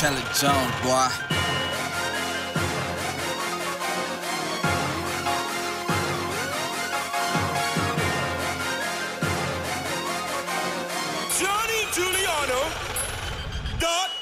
Trella Jones, boy. Johnny Giuliano, Dot